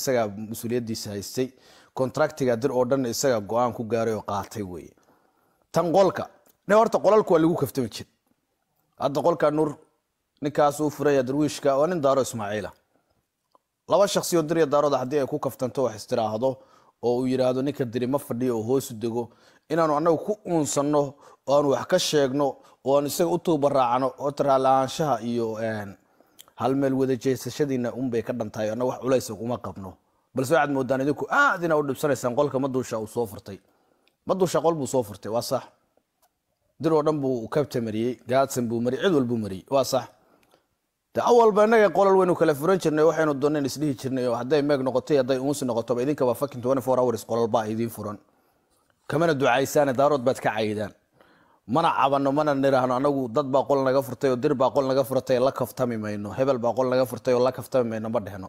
isagaa mas'uuliyadiisa haystay contractiga dir oo dhan isagaa go'aan ku gaaray oo qaatay weye tan qolka ne horta qolalku waa lagu kaftami jir hadda qolka nur ninkaas uu furaya darwiishka waa nin daaro ismaaciila laba shaksi oo dirya daarooda haddii ay ku kaftanto wax istiraahdo oo uu yidhaahdo ninka diri ma fadhiyo oo hoosu dego. Inaanu anagu ku uunsanno oo aanu wax ka sheegno oo aanu isaga u tuubaraacno oo taraalaanshaha iyo hal meel wada jeesashadiina unbay ka dhantahay annaga wax culaysa kuma qabno. Balse waxaad moodaan idinku aad inaa u dhibsanaysaan qolka maduusha uu soo furtay maduusha qol buu soo furtay waa sax. Dir oo dhan buu kabta mariyey gaadsan buu mariyey cid walbuu mariyey waa sax. De awalba innaga qolal waynu kala furan jirnay waxaynu dooneen isdhihi jirnay oo hadday meeg noqotay hadday uunsi noqotoba idinkaba fucking twenty four hours qolalbaa idiin furan. Kamana ducaysaane daarood baad ka caydaan mana cabano mana niraahno anagu dad baa qol naga furtay oo dir baa qol naga furtay la kaftami mayno hebel baa qol naga furtay oo la kaftami mayno ma dhehno.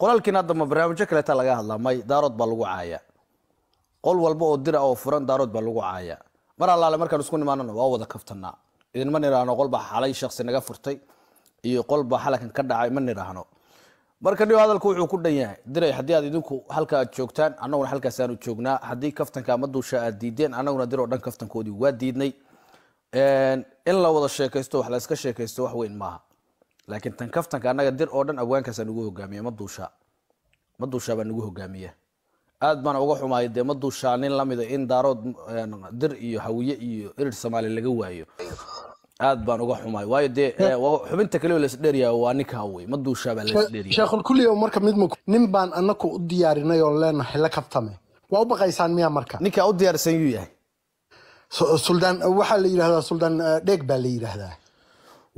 Qolalkiin hadda barnaamijyo kaleeta laga hadlaa may daarood baa lagu caaya qol walba oo dira oo furan daarood baa lagu caaya mar allaale markaan isku nimaanana waa wada kaftanaa idinma niraahno qolbaa xalay shaksi naga furtay iyo qolbaa xalakan ka dhacay ma niraahno marka dhigo hadalku wuxuu ku dhan yahay diray haddii aad idinku halka aad joogtaan annaguna halkaasaanu joognaa. Haddii kaftanka ama duusha aad diideen annaguna dir oo dhan kaftankoodii waa diidnay. In la wada sheekaysto wax la iska sheekaysto wax weyn maaha. Laakiin tan kaftanka annaga dir oo dhan abwaankaasaa nagu hogaamiya ma duusha ma duushaa baa nagu hogaamiya. Aad baan uga xumaayay dee ma duushaa nin lamida in daarood dir iyo hawiye iyo irir soomaali laga waayo aad baan uga xumaay waayo dee xubinta kale oo laisdheeryaa waa ninkaa wey ma duushaa baa laisdheeryaa sheekhul kulliyow marka mid nin baan anaku u diyaarinay oo leenahay la kaftame waa u baqaysaan miyaa marka? Ninkaa u diyaarsan yuu yahay? Suldaan waxaa la yidhahdaa suldaan dheeg baa la yidhaahdaa.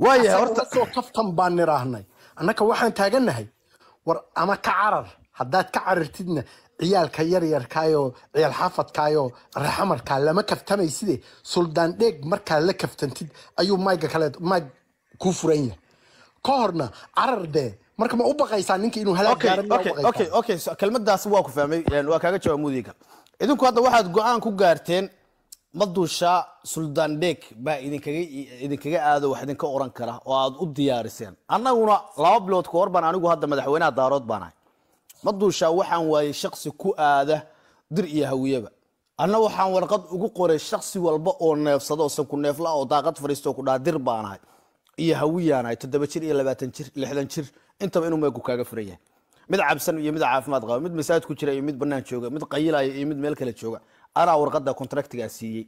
Waayahay horta soo kaftan baan niraahnay annaka waxaan taagannahay war ama ka carar haddaad ka carartidna ciyaalka yaryarkaayoo ciyaal xaafadkaayoo raxamarkaa lama kaftamaysidee suldaan dheeg markaa la kaftantid ayuu mayga kale mayg kuu furan yahay. Ka horna carar dee marka ma u baqaysaa ninka inuu halaag gaaran kelmadaas waa ku fahmay waa kaaga jawaab mudiga. Idinku hadda waxaad go'aan ku gaarteen maduusha suldaan dheeg baa idinkaga idinkaga aado wax idinka oran kara oo aad u diyaariseen annaguna laba bilood ka hor baan anigu hadda madaxweynaha daarood baan ahay maduusha waxaan waayey shaksi ku aada dir iyo hawiyaba. Anna waxaan warqad ugu qoray shaksi walba oo neefsado oo sanku neefla oo daaqad fadhiisto ku dhaa dir baan ahay. Iyo hawiyaan ahay toddoba jir iyo labaatan jir lixdan jir intaba inuu meegu kaaga furan mid cabsan iyo mid caafimaad qaba mid masaajid ku jira iyo mid banaan jooga mid qayilaya iyo mid meel kale jooga. Anaa warqada contractigaa siiyey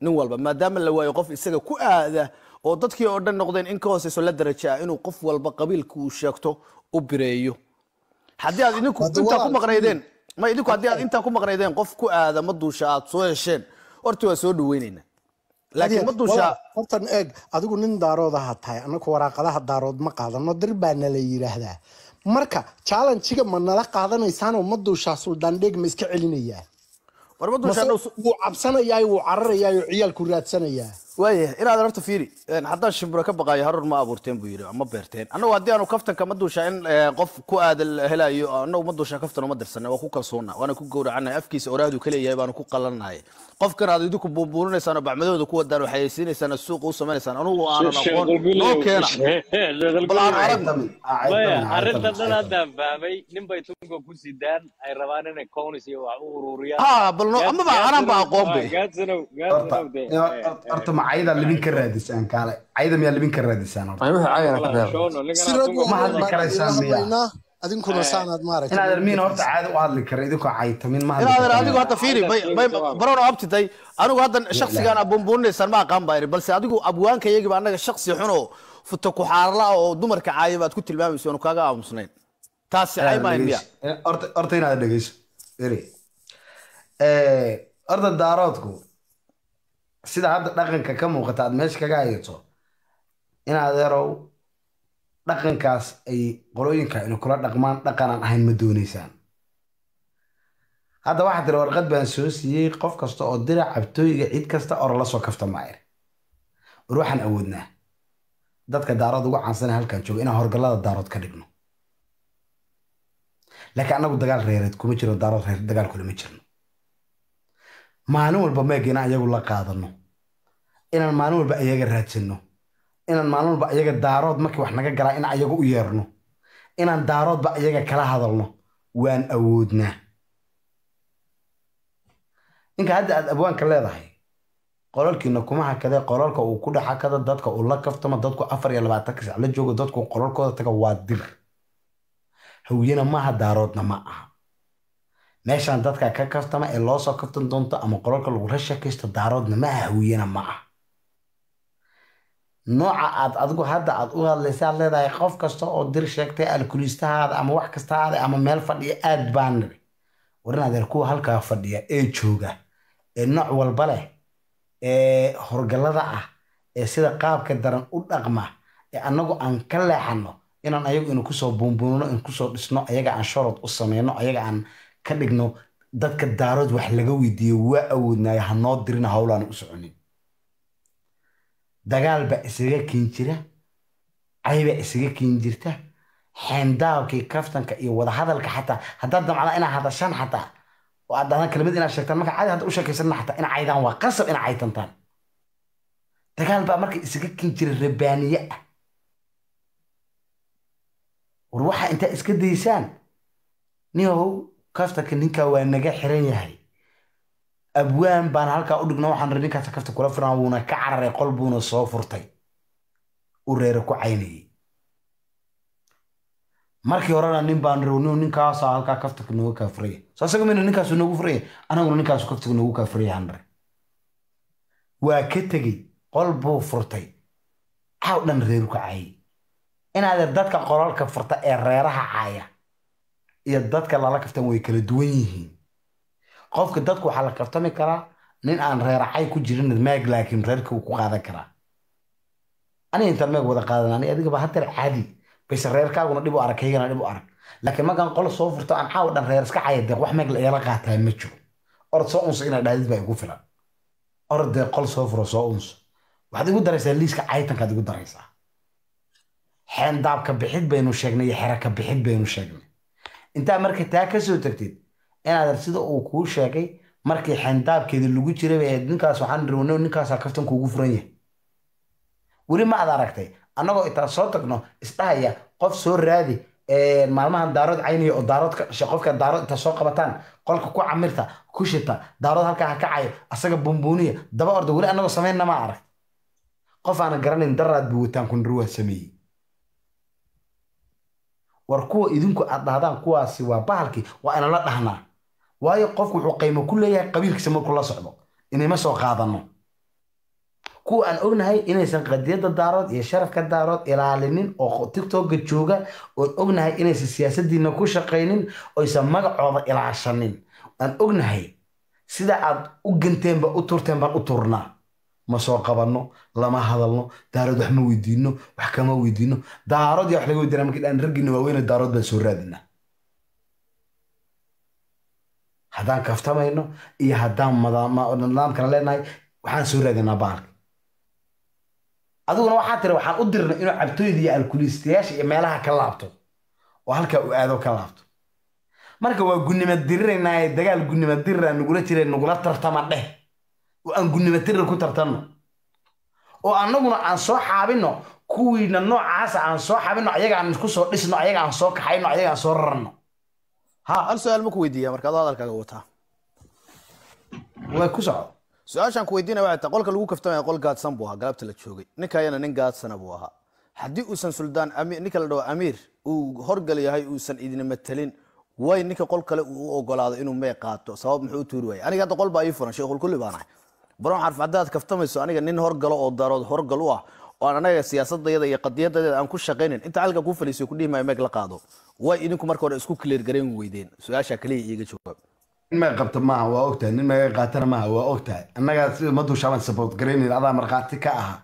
nin walba. Maadaama la waayo qof isaga ku aada oo dadkii oo dhan noqdeen in ka hooseyso la daraja ah inuu qof walba qabiilka uu sheegto u bireeyo haddii aad idinku intaa ku maqnaydeen ma idinku haddii aad intaa ku maqnaydeen qof ku aada ma duusha aad soo hesheen horta waa soo dhaweynayna laakiin ma duusha hortan eeg adigu nin daaroodaha tahay anaku waraaqadaha daarood ma qaadano dir baa nala yidhaahdaa marka challenjiga ma nala qaadanaysaanoo ma duushaa suldaan dheeg ma iska celinayaa war ma duusha mase dhow wuu cabsanayaa wuu cararayaa ciyaalku raadsanayaa waayahay inaad horta fiiri haddaan shimbiro ka baqaayo harur ma abuurteen buu yidhi ma beerteen. Annagu haddii aanu kaftanka ma duusha in qof ku aada la helayo annagu ma duusha kaftan uma dirsanay waa ku kalsoonna waana ku gowracanay afkiisa oraahdu ka leeyahay baanu ku qalannahay qofkan aad idinku buunbuuninaysaan oo bacmadooda ku wadaan oo suuqa u sameynaysaan anugu aanan aqoon noo keena arrinta dhan haddaan fahmay nin bay tunka ku sidaan ay rabaan inay conis iyo wax u ururiyaan. Ha bal amaba anaan ba aqoon be cayda libin ka raadisaan kaale cayda miyaa libin ka raadisaan horta ay wixii cayana ka reeba shoono si ninkan rag Ma hadli karaysaan miya? adinkuna saanaad maaragtay inaad ermiin horta caadi u hadli kara idinkoo caytamin ma inaad kartaan. adigu hadda fiiri may may baroon abtitay anigu hadda shaksigaan aad buunbuuninaysaan ma aqaan baa iri balse adigu abwaanka iyagiba annaga shaksi xun oo futa ku xaarla oo dumarka caaya baad ku tilmaamayso oonu kaaga aamusnayn taasi cay maahin miya horta inaad dhegeyso eri horta daaroodku sida hadda dhaqanka ka muuqata aad meesha kaga hayato inaad erow dhaqankaas ay qolooyinka inu kula dhaqmaan dhaqanaan ahayn ma dooneysaan hadda waxaa tiri warqad baan soo siiyey qof kasta oo dira cabtooyiga cid kasta oo la soo kafta maayir war waxaan awoodnaa dadka daarood ugu caansanay halkan jooga inaan horgallada daarood ka dhigno. Laakiin annagu dagaal reereed kuma jiro daarood reer dagaal kulama jirno. Maalin walba meega inaan iyagu la qaadano inaan maalin walba iyaga raadsanno inaan maalin walba iyaga daarood markii wax naga galaa inaan iyaga u yeerno. Inaan daaroodba iyaga kala hadalno. Waan awoodnaa ninka hadda aad abwaanka leedahay qolalkiina kuma hakadee qolalka uu ku dhex hakado dadka uu la kaftamo dadku afar iyo labaatanka sac la joogo dadku qolalkooda taga waa dir. Hawiyena maaha daaroodna ma aha. Meeshaan dadka ka kaftama ee loo soo kaftan doonto ama qolalka lagula sheekaysto daaroodna ma aha hawiyena ma aha nooca aad adigu hadda aad u hadlaysa aad leedahay qof kasta oo dir sheegtay alkulistahaada ama wax kasta aada ama meel fadhiya aad baan niri warin adeer kuwa halkaa fadhiya ee jooga ee nooc walba leh ee horgallada ah ee sida qaabka daran u dhaqma ee annagu aan ka leexano inaan ayagu inu ku soo buunbuunino in ku soo dhisno ayaga aan shorod u sameyno ayaga aan ka dhigno dadka daarood wax laga weydiiyo waa awoodnaayo hanoo dirina howlaan u soconin dagaal baa isaga keen jira caybaa isaga keen jirta xeendaabkii kaftanka iyo wadahadalka xataa. Haddaad damcdaa inaad hadashaan xataa oo aad dhahdan kelmad inaad sheegtaan marka caadi hadda u sheekaysanna xataa ina caydaan waa qasab ina caytantaan dagaal baa marka isaga keen jira rabaaniye ah. War waxaa intaa iska daysaan nihow kaftanka ninkaa waa naga xiran yahay abwaan baan halkaa u dhigno waxaan ninkaas kafta kula firan wuuna ka cararay qol buuna soo furtay. U reere ku caynayay. Markii horena nin baan rowni ninkaasa halkaa kaftanka nooga kaafuraya soo asaga mina ninkaasu noogu furaya anaguna ninkaasu kaftanka noogu kaafuraya hanre waa ka tegey qol buu furtay. Caaw dhan reeru ka caayay inaad dadka qolalka furta ee reeraha caaya iyo dadka lala kaftan way kala duwan yihiin qofka dadku waxaa la kaftami karaa nin aan reeracay ku jirin meeg laakiin reerka uu ku qaadan karaa. Aniga intaan meeg wada qaadan ani adigaba hadeer caadi. Base reerkaaguna dhib u arag kaygana dhib u arag. Laakiin markaan qol soo furto aan caawa dhan reer iska caya deeq wax meeg la qaataa ma jiro. Orod soo unso inaad dhaadid baa igu filan. Orod dee qol soo furo soo unso. Waxaad igu daraysaa liiska caytankaad igu daraysaa. Xeendaabka bixid baynu sheegnay iyo xeraka bixid baynu sheegnay. Intaa marka taa ka soo tagtid inaad sida uu kuu sheegay markii xendaabkeeda lagu jiray ninkaas waxaan riwno ninkaasaa kaftan kuugu furan yahay. Weli ma ad aragtay? Annagoo intaan soo tagno isdhahaya qof soo raadi maalmahan daarood caynaya oo daarood qofka daarood intaa soo qabataan qolka ku camirta ku shita daarood halkaa ha kacayo asaga bumbuuniya daba orda weli annagoo samaynna ma arag qof garanayn daraad buu wataan kunruwaa sameeyey. War kuwa idinku aad dhahdaan kuwaasi waa bahalkii waa inala dhahnaa waayo qofku wuxuu qaymo ku leeyahay qabiilkiisa markuu la socdo inayma soo qaadano kuwa aan ognahay inaysan qadiyadda daarood iyo sharafka daarood ilaalinin oo tiktoka jooga oon ognahay inaysan siyaasadiina ku shaqaynin oysan magacooda ilaashanin. Aan ognahay sida aad u ganteenba u turteen baan u turnaa. Ma soo qabanno lama hadalno daarood wax ma weydiino wax kama weydiino daarood yaa wax laga weydiina markii dhaan raggiina waaweyne daarood baan soo raadinaa haddaan kaftamayno iyo haddaan nidaamkana leenahay waxaan soo raadinaa bahalka. Adiguna waxaa tiri waxaan u dirnay inuu cabtooyda iyo alkuliistayaasha iyo meelaha ka laabto oo halkaa uu aado ka laabto. Marka waa gunnima diriraynaa dagaal gunnima dirira nagula jira nagula tartama dheh. Oo aan gunnima dirir ku tartanno. Oo annaguna aan soo xaabinno kuwiina noocaasa aan soo xaabinno ayaga aan isku soo dhisno ayaga aan soo kaxayno ayaga aan soo rarno ha hal su'aal ma ku weydiiya marka adoo hadalkaaga wataa way ku soco su'aashaan ku weydiinaya waxay tahay qolka lagu kaftamaya qol gaadsan buu ahaa galabta la joogay. Ninkayana nin gaadsana buu ahaa. Haddii uusan suldaan ninka la dhaho amiir uu horgal yahay uusan idin matelin way ninka qol kale uu u ogolaado inuu mee qaato sabab muxuu u tuuri waayay aniga hadda qol baa ii furan sheekhul kulli baan ahay baron xarf haddaad kaftamayso aniga nin horgalo oo darood horgal u ah oo aan anaga siyaasadayada iyo qadiyadadeeda aan ku shaqaynin inta halka ku fadhiisiyo ku dhihi maayo meeg la qaado. Way idinku marka hore isku clear garayn weydeen. Su'aasha kaliya iiga jawaab. Nin maga qabta maaha waa ogtahay nin maga qaatana maaha waa ogtahay annagaa sida saboot garaynayn adaa markhaati ka aha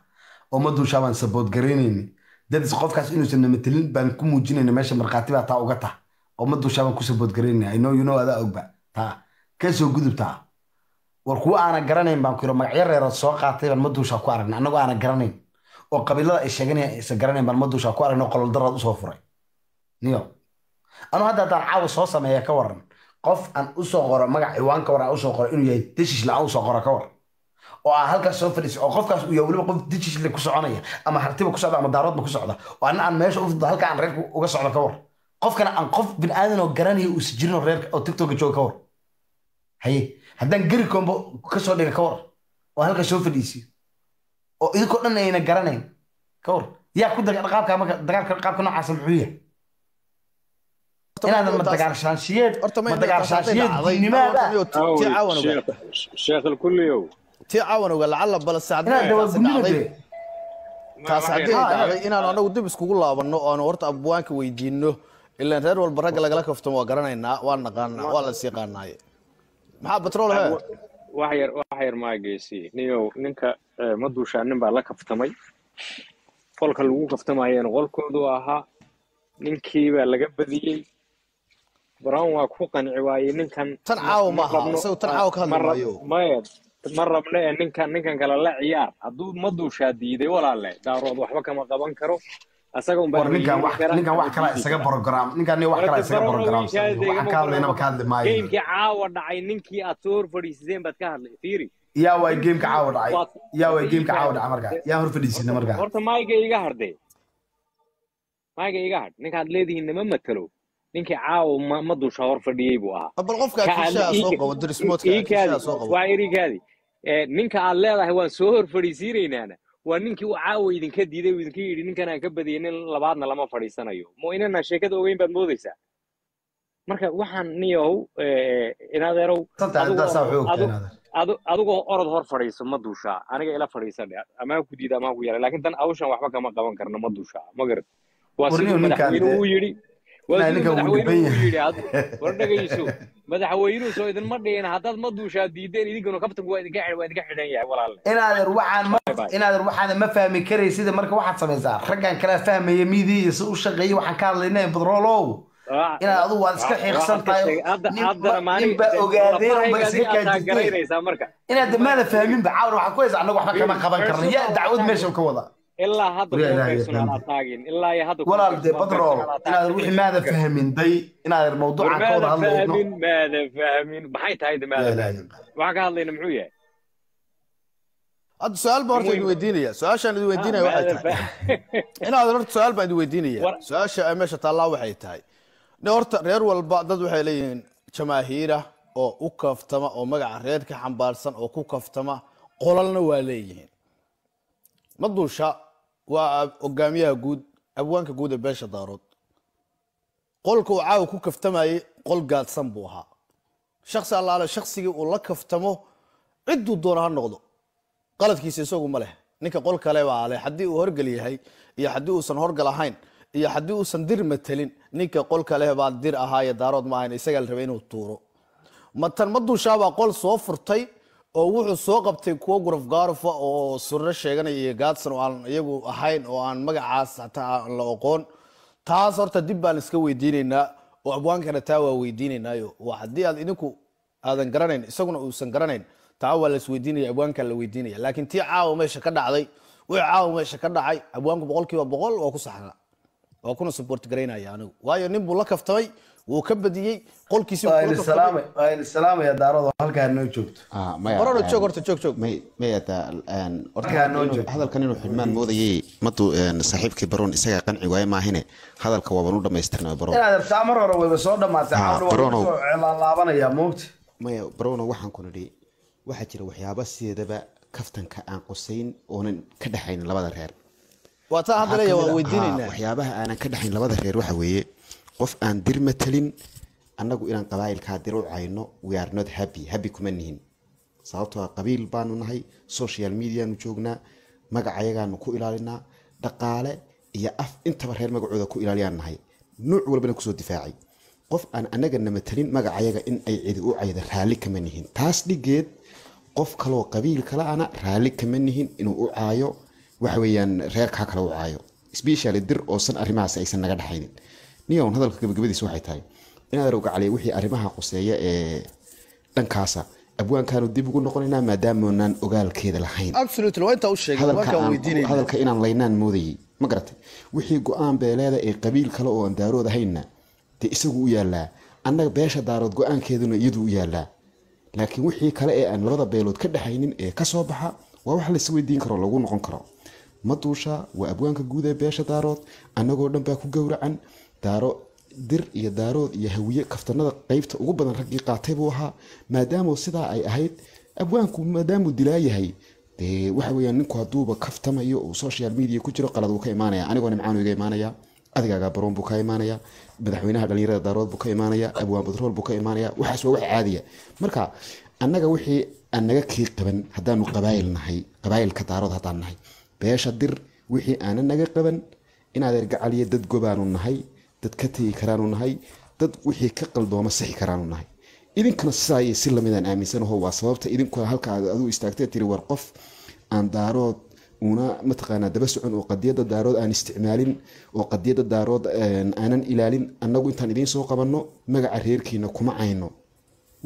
oo maduushaabaan saboot garaynayni dadis qofkaas inuusan namatelin baan ku muujinayna meesha markhaati baa taa uga tah oo maduushaabaan ku saboot garaynayna i know adaa ogba taa ka soo gudub war kuwa aanan garanayn baan ku yiro magacyo reerood soo qaatay baan maduushaa ku aragnay annagoo aanan garanayn oo qabiilada ay sheeganayaan aysan garanayn baan maduushaa ku aragnay oo qololdaraad u soo furay. Niyo. Anu hadda haddaan caawa soo sameeya ka waran qof aan u soo qoro magac ciwaanka war aan u soo qoro inuu yahay deshishle aan u soo qoro ka war oo aan halkaas soo fadhiisay oo qofkaas uu yahay weliba qof deshishle ku soconaya ama hartiba ku socda ama daaroodba ku socda oo anna aan meesha u fuddo halka aan reerka uga socdo ka war qofkana aan qof biniaadan oo garanaya uusa jirin oo reerka oo tiktoka jooga ka war haye haddaan geri kombo ka soo dhiga ka war oo halka soo fadhiisiyo oo idinkoo dhan ayna garanayn. Ka war yaa ku daga qaabka marka dagaalka qaabka noocaasa muxuu yahay inaadan ma dagaalshaanshiyeed horta ma dagaalshaanshiyeed diinimaada tii caawan oga sheekh alkulliyow tii caawan oga lacala balse haddii inaad taasi dawagunnima dhacday. dee. Taas haddii Ha, dhacday inaanu anagu dib iskugu laabanno oo aanu horta abwaanka weydiino ilaan reer walba ragga lagala kaftamo waa garanaynaa waa naqaanaa waa las yaqaanaaye maxaa batrool he wax yar wax yar maa geysi niyow ninka ma duushaa nin baa la kaftamay. Qolka lagu kaftamayeen qolkoodu ahaa ninkii baa laga badiyey. Brown waa ku qanci waayey ninkan. Tan ma- caawa ma maaha, rabno- ee ninkan ninkan kale la ciyaar. Hadduu ma duushaa diiday walaale. Daarood waxba kama qaban karo. Asaga un baa war ninkan weydiin wax kara ninkan wax ama kala diidi isaga kara. program ninkan nin wax kala isaga program waxaan ka hadlaynaba ka hadli maayo. Geymkii caawa dhacay ninkii aad soo hor fadhiisiseen baad ka hadlay. Fiiri yaa waay geemka caawa dhacay. yaa waay geemka caawa dhacay markaa. yaa hor fadhiisina markaa. horta mayga iga hardee mayga iga hard ninkaad leedihiin nama matalo ninkii caawa ma, ma dusha hor fadhiyey buu ahaa. Bal qofka Ka afishaha aad- soo ii- qabo dirismoodka ii kaadi afishaha soo qabo. Waa irikaadi Eh, ninka aad leedahay waan soo hor fadhiisiinaynaana waa ninkii uu caawa idinka diiday uu idinka yidhi ninkan aan ka badiyay nin labaadna lama fadhiisanayo. Mo inanaan sheekada ogeyn baad moodaysaa marka waxaan niyow eh, inadeerow adigoo orod hor fadhiiso ma duushaa aniga ila fadhiisa dhe amaa ku diida amaa ku yara laakiin tan awshan waxba kama qaban karno ma duushaa ma garat waa siduu ninkan madaxweynuhu dee- u yidhi war dhegayso madaxweynuhu soo idinma dhihin haddaad ma duushaa diideen idinkuna kabtanku waa idinka waa idinka xidhan yahay walaalle inaadan waxaan ma inaadan waxaan ma fahmi karaysida marka waxaad samaysaa. Raggan kala fahmaya miidii iyo si u shaqeeyay waxaan ka hadlaynay badroolow inaad adigu waad iska xiiqsan tahay. ninba ogaadeen unba lafahayga iska adiga aad kaajirteen taagaraynaysaa marka? Inaad damaada fahminba caawar waxaad ku haysaa annagu waxba kama qaban Personal yaa dacwad meesha ka wada. Walaal dee badrool inaadan wixii maada fahmin day inaadan mawduucan ka wada hadlayno fahmin maada fahmin. Maxay tahay de yaa maada ilaahay fahmin? yaqaan. waxaan ka hadlayna muxuu yahay? Hadda su'aal baan horta idin weydiinaya. Su'aashaan idin weydiinaya waxay tahay. inaadan horta su'aal baan idin weydiinaya. Su'aasha ay meesha taallaa waxay tahay ne horta reer walba dad waxay leeyihiin jamaahiira oo u kaftama oo magaca reer ka xambaarsan oo ku kaftama qolalna waa leeyihiin. Maduusha waa hogaamiyaha guud abwaanka guud ee beesha daarood. Qolka uu caawa ku kaftamayey qol gaadsan buu ahaa. Shaksi allaale shaksigii uu la kaftamo cidduu doona ha noqdo. Qaladkiisa isagu ma leh. Ninka qol kale baa leh. Haddii uu horgel yahay iyo haddii uusan horgal ahayn iyo haddii uusan dir matelin ninka qol kale baa dir ahaaye daarood ma ahayn isagaa la rabay inuu tuuro. Matan maduushaabaa qol soo furtay oo wuxuu soo qabtay kuwo guruf gaarufa oo surro sheeganaya iyo gaadsan oo aan iyagu ahayn oo aan magacaas hataa aan la oqoon. Taas horta dib baan iska weydiinaynaa oo abwaankana taa waa weydiinaynaayo. Waa haddii aad idinku aadan garanayn isaguna uusan garanayn taa waa la isweydiinaya abwaankaa la weydiinaya. Laakiin tii caawa meesha ka dhacday wixii caawa meesha ka dhacay abwaanku boqolkiiba boqol waa ku saxnaa waa kuna support garaynaya anigu waayo nin buu la kaftamay wuu ka badiyey joogto. Ah, inuu- joog. hadalkan inuu xidhmaan moodayay madu saaxiibkii baroon isagaa qanci waaye maahine? Hadalka waaban u dhammaatay Ah, barono waxaan ku nidhi waxaa jira waxyaaba sideedaba kaftanka aan qusayn oonan ka dhexaynin labada reer waxyaabaha aanan ka dhexayn labada reer waxa weeye qof aan dir matalin annagu inaan qabaayilkaa dir u cayno we are not happy. Happy kuma nihin. Sababtoo ah qabiil baanu nahay social mediaanu joognaa magacayagaanu ku ilaalinaa dhaqaale iyo af intaba reer magacooda ku ilaaliyaan nahay. Nuuc walbana ku soo difaacay. Qof aan annagana matalin magacayaga in ay cidi u cayda raalli kama nihin. Taas dhigeed qof kaloo qabiil kale ana raalli kama nihin inuu u caayo waxa weeyaan reerkaa kale u caayo. Specially dir oosan arrimahaas aysan naga dhexaynin niyown hadalka gabagabadiisa waxay tahay inaad rogacaliya wixii arrimaha quseeya ee dhankaasa abwaankaanu dib ugu noqonaynaa maadaamoonaan ogaalkeeda lahayn. Hadalka inaan laynaan moodayay ma garatay? Wixii go'aan beeleeda ee qabiil kale oo aan daarood ahaynna dee isagu u yaalaa annaga beesha daarood go'aankeeduna iyadu u yaalaa laakiin wixii kale ee aan labada beelood ka dhexaynin ee ka soo baxa waa wax lais weydiin karo lagu noqon karo ma duusha waa abwaanka guud ee beesha daarood annagoo dhan baa ku gowracan daaro dir iyo daarood iyo hawiye kaftanada qeybta ugu badan raggii qaatay buu ahaa. Maadaama sidaa ay ahayd abwaanku maadaamuu dilaa yahay. Dee waxa weeyaan ninku hadduuba kaftamayo uu social media ku jiro qalad wuu ka imaanaya anigoo nimcaan iga imaanaya adigaaga baroon buu ka imaanaya madaxweynaha dhalinyarada daarood buu ka imaanaya abwaan batrool buu ka imaanaya waxaas waa wax caadiya. Marka annaga wixii aan naga kii qaban haddaanu qabaayil nahay qabaayilka daarood haddaan nahay beesha dir wixii aanan naga qaban inaad ergacaliya dad gobaanu nahay dad ka tegi karaanu nahay dad wixii ka qaldooma sixi karaanu nahay. Idinkana sidaa iyo si lamidaan aaminsanaho waa sababta idinkuna halka adigu istaagtee tiri war qof aan daarood una mataqaanaa daba socon oo qadiyada daarood aan isticmaalin oo qadiyada daarood aanan ilaalin annagu intaan idiin soo qabanno magaca reerkiina kuma cayno.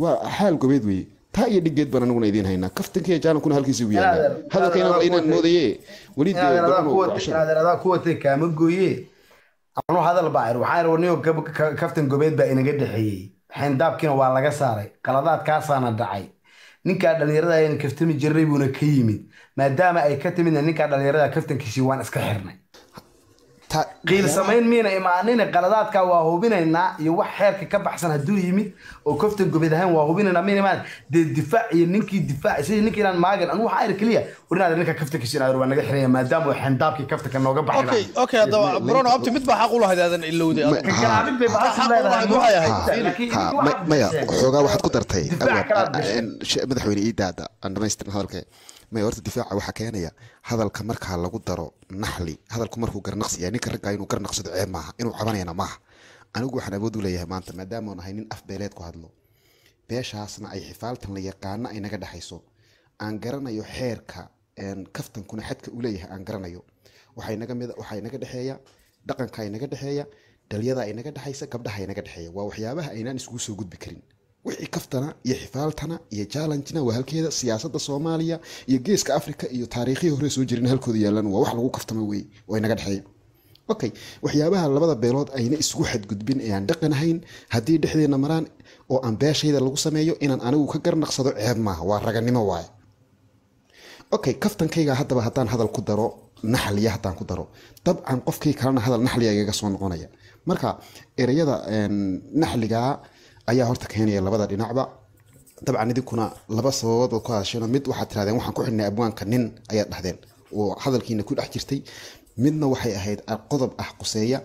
Waa xaal gobeed weeye taa iyo dhigeed baan anaguna idiin haynaa. Kaftankiiyo jaalankuna halkiisa u yaalla hadalkayna inaan moodaye weli adaa kuwatay kaama gooye anu hadal baa ir waxaan niyo kaftan gobeed baa inaga dhexeeyey xayndaabkiina waa laga saaray. Qaladaadkaasaana dhacay. Ninkaa dhalinyarada ayaan kaftami jirnay buuna ka yimid maadaama ay ka timidna ninkaa dhalinyarada kaftankiisii waan iska xirnay qiil samayn miina imaanina qaladaadkaa waa hubinaynaa iyo wax xeerka ka baxsan hadduu yimid oo kaftan gobeed ahaan waa hubinaynaa miina imaan. Dee difaac iyo ninkii difaac sidii ninkii inaan maagan anu waxaa keliya war inaad ninka kaftankiisa inaad waa naga xiraya maadaama uu xayndaabkii kaftanka nooga baxay. Okay haddaba brono abti mid baa xaq u lahayd aadan ilowday garaabid bay waxaad maya xoogaa waxaad ku dartay madaxweyne iidaada aan dhamaystirin hadalke maya horta difaaca waxaa keenaya hadalka markaa lagu daro naxli. Hadalku markuu garnaqsi yahay ninka raggaa inuu garnaqsado ceeb maaha inuu cabanayana maaha. Anigu waxaan awood u leeyahay maanta maadaama nahay nin af beeleed ku hadlo beeshaasna ay xifaaltan la yaqaana ay naga dhexayso aan garanayo xeerka kaftankuna xadka u leeyahay aan garanayo. Naga waxaa inaga dhexeeya dhaqanka inaga dhexeeya dhalyada inaga dhexaysa gabdhaha inaga dhexeeya waa waxyaabaha aynaan iskugu soo gudbi karin wixii kaftana iyo xifaaltana iyo challengena waa halkeeda siyaasadda soomaaliya iyo geeska afrika iyo taariikhihii hore soo jirin halkooda yaalan waa wax lagu kaftama wey oo inaga dhexeeya. Okay waxyaabaha labada beelood ayna isugu xadgudbin ee aan dhaqan ahayn. Haddii dhexdeena maraan oo aan beeshayda lagu sameeyo inaan anigu ka garnaqsado ceeb maaha waa raganimo waaye okay kaftankayga haddaba haddaan hadal ku daro naxliya haddaan ku daro. Dabcan qofkii kalena hadal naxliya igaga soo noqonaya. Marka ereyada naxligaa ayaa horta keenaya labada dhinacba. Dabcan idinkuna laba sababood baad ku hadasheen mid waxaad tirahdeen waxaan ku xidhnay abwaanka nin ayaad dhahdeen. Oo hadalkiina ku dhex jirtay. Midna waxay ahayd qodob ah quseeya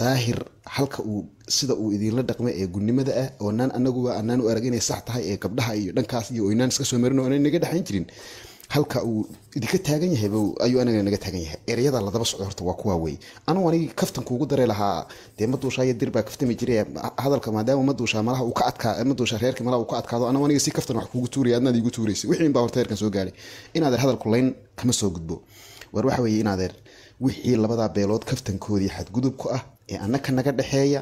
daahir halka uu sida uu idinla dhaqmay ee gudnimada ah oo naan anaguba anaan u arag inay sax tahay ee gabdhaha iyo dhankaas iyo oynaan iska soo marin oo aanay naga dhexayn jirin. Halka uu idinka taagan yahay ayuu anaga naga taagan yahay. Ereyada ladaba socdo horta waa kuwaa wey anugu anigi kaftan kuugu daray lahaa dee maduushaa iyo dir baa kaftami jiray hadalka maadaama maduushaa malaha uu ka adkaa maduushaa reerka malaha uu ka adkaado anagu aniga si kaftan wax kuugu tuuraya adnaad igu tuuraysay wixii baa horta heerkan soo gaaray. Inaadeer hadalku layn kama soo gudbo. War waxa weeye inaadeer wixii labadaa beelood kaftankoodii xadgudub ku ah ee annaka naga dhexeeya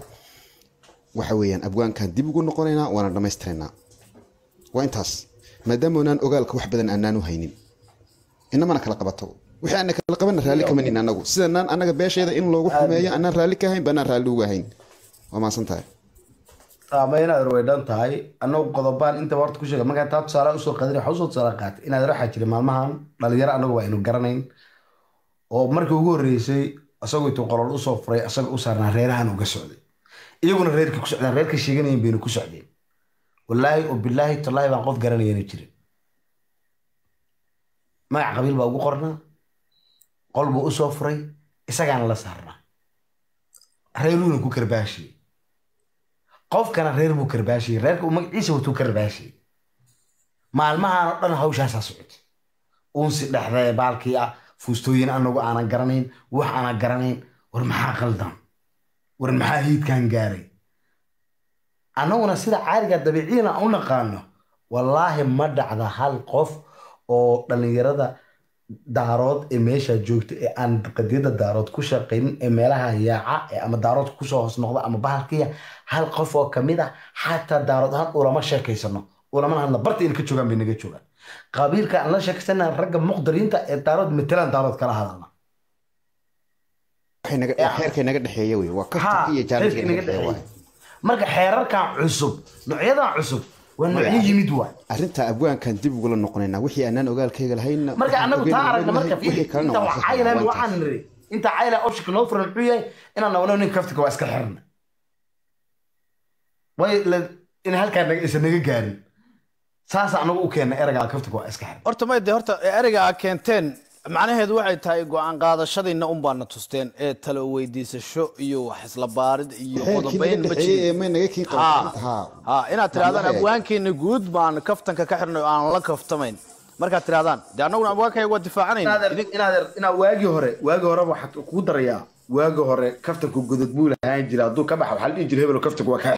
waxa weeyaan abwaankan dib ugu noqonaynaa waana dhammaystiraynaa. Waa intaas. Maadaama aanaan ogaalka wax badan aanaan u haynin inamana kala qabato. Wixii aan kala qabana raalli kama nin anagu. Sidanaan anaga beesheeda in loogu xumeeyo anaan raalli ka hayn baanaan raalli uga hayn waa maasan tahay? Ama inaad way dhan tahay. Anagu qodobaan inta horta ku sheega markaa taa tusaale u soo qadari waxaa u soo tusaale qaatay. Inaad waxaa jira maalmahan dhalinyaro anagu waa aynu garanayn. Oo markii ugu horreysay isagoo intuu qolol u soo furay isaga u saarnaa reerahan uga socday. Iyaguna reerkii ku socdaan reerka sheeganayin baynu ku socdeen. Wallaahi oo bilaahi tallaahi baan qof garanayana jirin magac qabiil baa ugu qornaa qol buu u soo furay isagaana la saarnaa reeruuna ku karbaashiyey qofkana reer buu karbaashiyey reerka uu magaciisa watuu karbaashiyey maalmahan oo dhan hawshaasaa socotay uunsi dhexdee baalkii ah fuustooyin anagu aanan garanayn wax aanan garanayn war maxaa qaldan war maxaa hiidkan gaaray? Annaguna sida caadiga dabiiciina u naqaano wallaahi ma dhacda hal qof oo dhallinyarada daarood ee meesha joogta ee aan qadiyada daarood ku shaqaynin ee meelaha yaaca ama daarood ku soo hoos noqda ama bahalkiya hal qof oo ka mid ah xataa daarood ahaan ulama sheekaysano ulamana hadla barta in ka joogaan bay naga joogaan. Qabiilka aan la sheekaysana ragga muqdariinta ee daarood matalan daarood kala hadalna. Xeerkay naga dhexeeya wey. Waa iyo marka xeerarkan cusub noocyadan cusub yimid waay? Arrinta abwaankan dib ugula noqonaynaa wixii aanaan ogaalkayga lahayn marka anagu taa aragna marka wixii kalena inta waa waa sax, caylan waa waxaan niri inta cayla oshika noo furan muxuu yahay inaan nabano nin kaftika waa iska xirna. Way la- in halkaa isa naga gaarin. Saas anagu u keena ereygaa kaftanka waa iska xir horta may de horta ereyga aa keenteen macnaheedu waxay tahay go'aan qaadashadiina un baana tusteen ee talo weydiisasho iyo wax isla baarid iyo qodobayn inaad tirahdaan abwaankeena guud baan kaftanka ka xirnay oo aan la kaftamayn. Markaad tirahdaan dee annaguna abwaankayaga waa difaacanayna waagii hore waagii hore waxaa kugu darayaa waagii hore kaftanku godod buu lahaan jira hadduu ka baxa waxaa la dhihi jiray hebelo kaftanku waa kaa